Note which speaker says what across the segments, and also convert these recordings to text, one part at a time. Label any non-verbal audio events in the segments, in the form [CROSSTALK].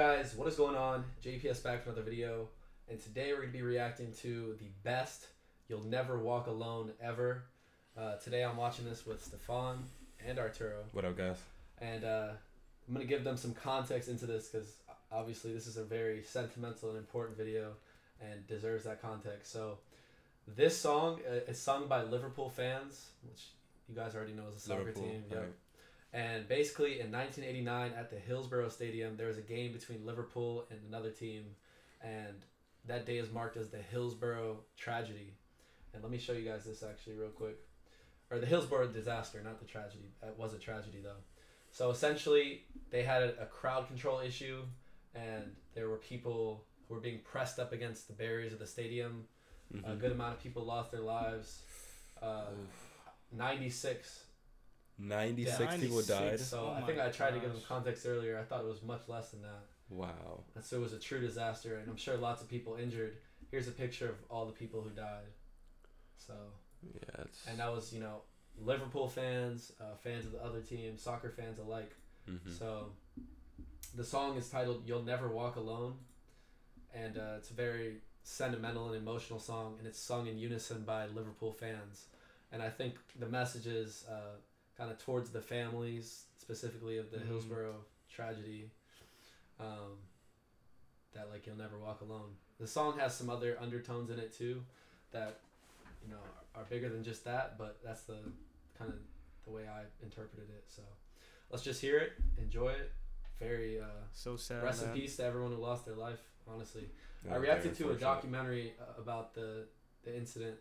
Speaker 1: guys, what is going on? JPS back for another video, and today we're going to be reacting to the best "You'll Never Walk Alone" ever. Uh, today I'm watching this with Stefan and Arturo,
Speaker 2: What up, guys?
Speaker 1: and uh, I'm going to give them some context into this because obviously this is a very sentimental and important video and deserves that context. So, this song uh, is sung by Liverpool fans, which you guys already know is a soccer
Speaker 2: Liverpool.
Speaker 1: team. Yep.
Speaker 2: right.
Speaker 1: And basically, in 1989, at the Hillsborough Stadium, there was a game between Liverpool and another team, and that day is marked as the Hillsborough tragedy. And let me show you guys this actually real quick, or the Hillsborough disaster, not the tragedy. It was a tragedy though. So essentially, they had a, a crowd control issue, and there were people who were being pressed up against the barriers of the stadium. A
Speaker 2: Mhm.
Speaker 1: good amount of people lost their lives. Uh, 96
Speaker 2: 96
Speaker 1: Yeah,
Speaker 2: people
Speaker 3: 96.
Speaker 2: died.
Speaker 1: so
Speaker 3: Oh
Speaker 1: I think I tried to give them context earlier. I thought it was much less than that.
Speaker 2: Wow.
Speaker 1: And so it was a true disaster, and I'm sure lots of people injured. Here's a picture of all the people who died. So,
Speaker 2: Yeah. It's,
Speaker 1: and that was you know Liverpool fans, uh, fans of the other team, soccer fans alike.
Speaker 2: mhm.
Speaker 1: So, the song is titled "You'll Never Walk Alone," and uh, it's a very sentimental and emotional song, and it's sung in unison by Liverpool fans. And I think the message is uh, kind of towards the families, specifically of the
Speaker 3: Mhm.
Speaker 1: Hillsborough tragedy. Um, that like you'll never walk alone. The song has some other undertones in it too, that you know are bigger than just that. But that's the kind of the way I interpreted it. So let's just hear it, enjoy it. Very uh,
Speaker 3: So sad.
Speaker 1: rest in peace to everyone who lost their life. Honestly,
Speaker 2: Yeah,
Speaker 1: I reacted to a documentary uh, about the the incident,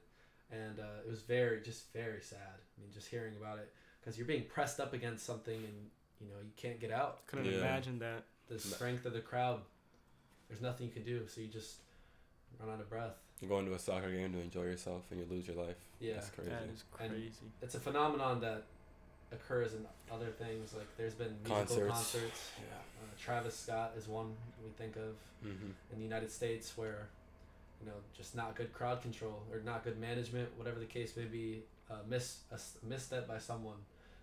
Speaker 1: and uh, it was very just very sad. I mean, just hearing about it because you're being pressed up against something, and you know you can't get out.
Speaker 3: Couldn't
Speaker 2: Yeah.
Speaker 3: imagine that.
Speaker 1: The strength of the crowd. There's nothing you can do, so you just run out of breath.
Speaker 2: You're going to a soccer game to enjoy yourself and you lose your life.
Speaker 1: Yeah.
Speaker 2: That's crazy.
Speaker 3: That is
Speaker 1: And- It's a phenomenon that occurs in other things. Like there's been musical
Speaker 2: Concerts.
Speaker 1: concerts.
Speaker 2: Yeah.
Speaker 1: Uh, Travis Scott is one we think of
Speaker 2: hmm
Speaker 1: in the United States where, you know, just not good crowd control or not good management, whatever the case may be, uh, miss a misstep by someone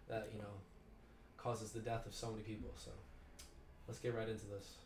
Speaker 1: that you know causes the death of so many people. So let's get right into this.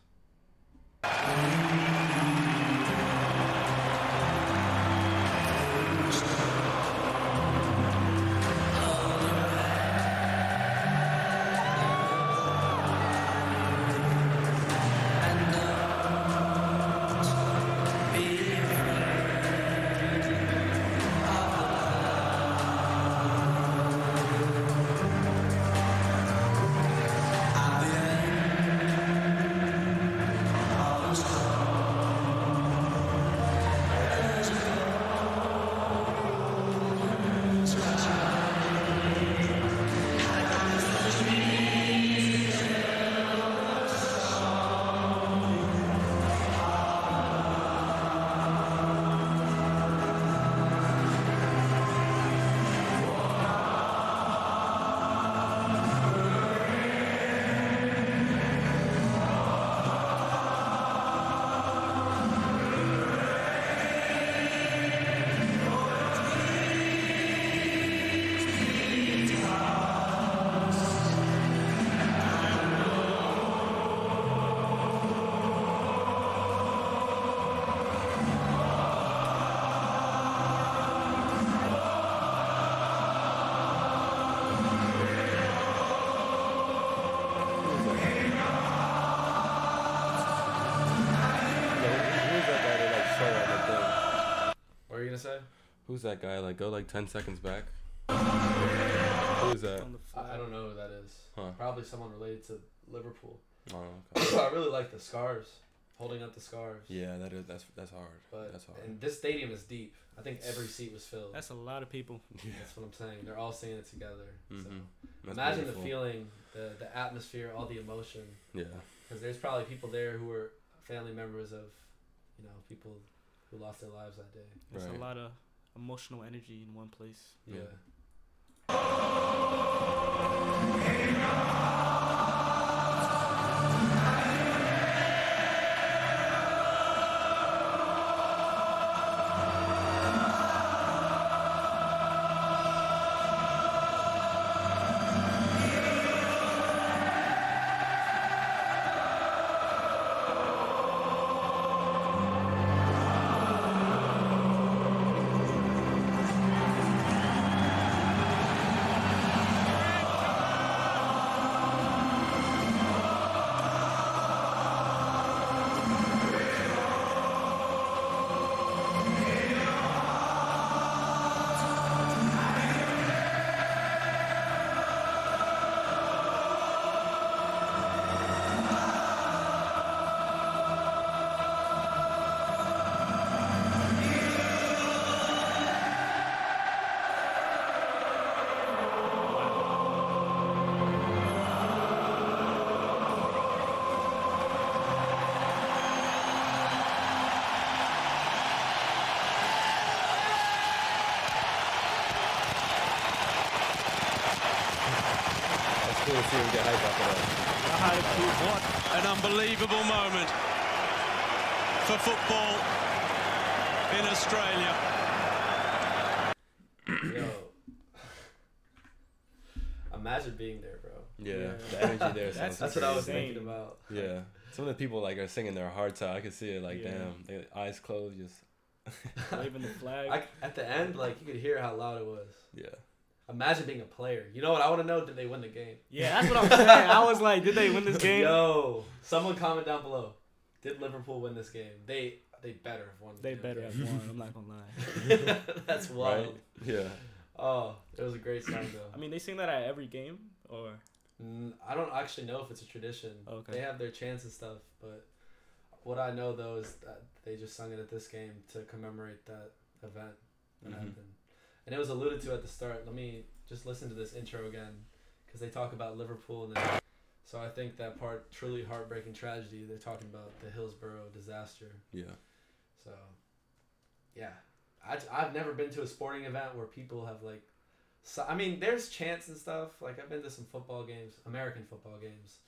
Speaker 1: Say?
Speaker 2: Who's that guy? Like go like 10 seconds back. Who's that?
Speaker 3: On the
Speaker 1: I, I don't know who that is.
Speaker 2: Huh.
Speaker 1: Probably someone related to Liverpool.
Speaker 2: Oh, okay. [COUGHS]
Speaker 1: I really like the scarves, holding up the scarves.
Speaker 2: Yeah, that is that's that's hard.
Speaker 1: But
Speaker 2: that's hard.
Speaker 1: and this stadium is deep. I think every seat was filled.
Speaker 3: That's a lot of people. [LAUGHS]
Speaker 2: yeah.
Speaker 1: That's what I'm saying. They're all saying it together. So
Speaker 2: Mhm. That's
Speaker 1: imagine
Speaker 2: beautiful.
Speaker 1: the feeling, the the atmosphere, all the emotion.
Speaker 2: Yeah.
Speaker 1: Because there's probably people there who were family members of, you know, people who lost their lives that day.
Speaker 3: There's
Speaker 2: Right.
Speaker 3: a lot of emotional energy in one place.
Speaker 1: Yeah.
Speaker 2: Yeah. Cool to see him get hype off of that.
Speaker 3: I had it too.
Speaker 4: What an unbelievable moment for football in Australia.
Speaker 1: Yo. Imagine being there, bro.
Speaker 2: Yeah,
Speaker 3: Yeah.
Speaker 2: the energy there. [LAUGHS]
Speaker 3: That's-
Speaker 1: That's what I was thinking about.
Speaker 2: Yeah, some of the people like are singing their hearts out. I could see it. Like,
Speaker 3: Yeah.
Speaker 2: damn, they eyes closed, just [LAUGHS]
Speaker 3: Waving the flag.
Speaker 1: I, at the end, like you could hear how loud it was.
Speaker 2: yeah.
Speaker 1: Imagine being a player. You know what I want to know? Did they win the game?
Speaker 3: yeah, that's what I'm saying. I was like, did they win this game?
Speaker 1: Yo, someone comment down below. Did Liverpool win this game? They they better have won.
Speaker 3: They better
Speaker 1: game.
Speaker 3: have won. I'm not gonna lie. [LAUGHS] [LAUGHS]
Speaker 1: That's wild.
Speaker 2: Right? Yeah.
Speaker 1: Oh, it was a great song though.
Speaker 3: I mean, they sing that at every game, or
Speaker 1: Mm, I don't actually know if it's a tradition.
Speaker 3: Okay.
Speaker 1: They have their chants and stuff, but what I know though is that they just sung it at this game to commemorate that event that
Speaker 2: Mhm.
Speaker 1: happened. And it was alluded to at the start. Let me just listen to this intro again because they talk about Liverpool and then, so I think that part truly heartbreaking tragedy. They're talking about the Hillsborough disaster.
Speaker 2: Yeah.
Speaker 1: So, yeah, I I've never been to a sporting event where people have like, so, I mean, there's chants and stuff. Like I've been to some football games, American football games,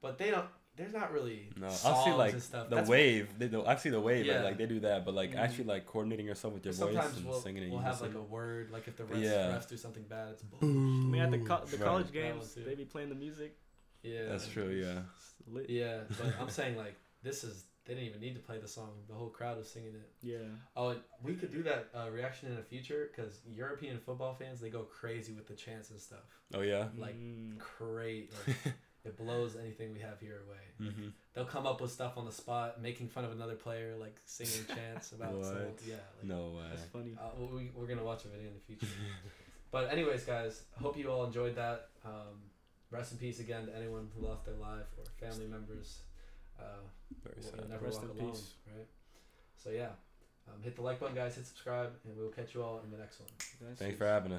Speaker 1: but they don't. There's not really
Speaker 2: No,
Speaker 1: songs
Speaker 2: I'll see like
Speaker 1: and stuff.
Speaker 2: the
Speaker 1: That's-
Speaker 2: wave. They do. I've seen the wave.
Speaker 1: Yeah.
Speaker 2: Like, like they do that, but like
Speaker 3: Mhm.
Speaker 2: actually like coordinating yourself with your voice and
Speaker 1: we'll,
Speaker 2: singing it.
Speaker 1: we'll
Speaker 2: you
Speaker 1: have
Speaker 2: just
Speaker 1: like a word. Like if the refs,
Speaker 2: Yeah.
Speaker 1: refs do something bad, it's
Speaker 3: I mean, at the co- the
Speaker 2: Right.
Speaker 3: college
Speaker 1: That
Speaker 3: games, they be playing the music.
Speaker 1: yeah.
Speaker 2: That's true. Yeah.
Speaker 1: Yeah, but I'm [LAUGHS] saying like this is they didn't even need to play the song. The whole crowd was singing it.
Speaker 3: Yeah.
Speaker 1: Oh, we could do that uh, reaction in the future because European football fans they go crazy with the chants and stuff.
Speaker 2: Oh yeah.
Speaker 1: Like,
Speaker 3: Mm.
Speaker 1: Great, like, [LAUGHS] it blows anything we have here away.
Speaker 2: Mm-hmm.
Speaker 1: They'll come up with stuff on the spot, making fun of another player, like singing [LAUGHS] chants about
Speaker 2: What?
Speaker 1: someone. Yeah, like,
Speaker 2: No way.
Speaker 3: That's funny.
Speaker 1: Uh, we, we're gonna watch a video in the future. [LAUGHS] but anyways, guys, hope you all enjoyed that. Um, rest in peace again to anyone who lost their life or family members. Uh,
Speaker 2: Very
Speaker 1: will
Speaker 2: sad.
Speaker 1: never
Speaker 3: Rest
Speaker 1: walk
Speaker 3: in
Speaker 1: alone,
Speaker 3: peace.
Speaker 1: right? So yeah, um, hit the like button, guys. Hit subscribe, and we will catch you all in the next one.
Speaker 3: That's
Speaker 2: Thanks for having us.